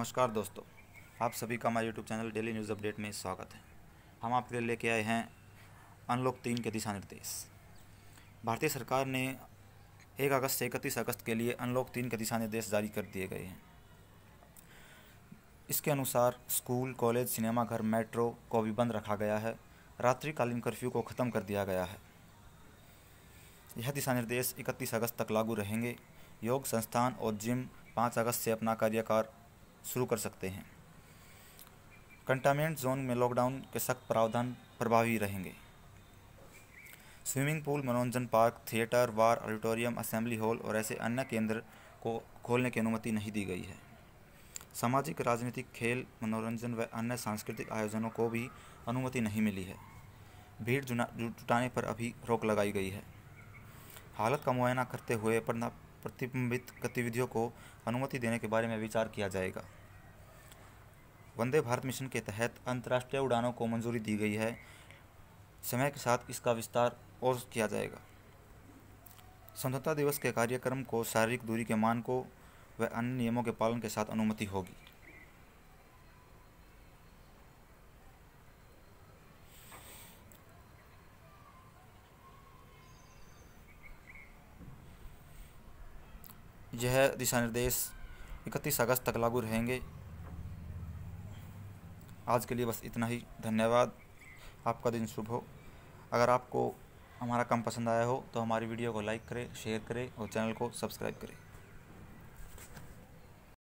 नमस्कार दोस्तों, आप सभी का हमारे YouTube channel daily news update में स्वागत है। हम आपके लिए लेके आए हैं अनलॉक तीन के दिशा निर्देश। भारतीय सरकार ने एक अगस्त से इकतीस अगस्त के लिए अनलॉक तीन के दिशा निर्देश जारी कर दिए गए हैं। इसके अनुसार स्कूल, कॉलेज सिनेमाघर मेट्रो को भी बंद रखा गया है। रात्रिकालीन कर्फ्यू को ख़त्म कर दिया गया है। यह दिशा निर्देश इकतीस अगस्त तक लागू रहेंगे। योग संस्थान और जिम पाँच अगस्त से अपना कार्यकार शुरू कर सकते हैं। कंटेनमेंट जोन में लॉकडाउन के सख्त प्रावधान प्रभावी रहेंगे। स्विमिंग पूल, मनोरंजन park, theatre bar auditorium, assembly hall और ऐसे अन्य केंद्र को खोलने की अनुमति नहीं दी गई है। सामाजिक, राजनीतिक, खेल, मनोरंजन व अन्य सांस्कृतिक आयोजनों को भी अनुमति नहीं मिली है। भीड़ जुटाने पर अभी रोक लगाई गई है। हालत का मुआयना करते हुए प्रतिबंधित गतिविधियों को अनुमति देने के बारे में विचार किया जाएगा। वंदे भारत मिशन के तहत अंतर्राष्ट्रीय उड़ानों को मंजूरी दी गई है। समय के साथ इसका विस्तार और किया जाएगा। स्वतंत्रता दिवस के कार्यक्रम को शारीरिक दूरी के मानकों व अन्य नियमों के पालन के साथ अनुमति होगी। यह दिशा निर्देश इकतीस अगस्त तक लागू रहेंगे। आज के लिए बस इतना ही। धन्यवाद। आपका दिन शुभ हो। अगर आपको हमारा काम पसंद आया हो तो हमारी वीडियो को लाइक करें, शेयर करें और चैनल को सब्सक्राइब करें।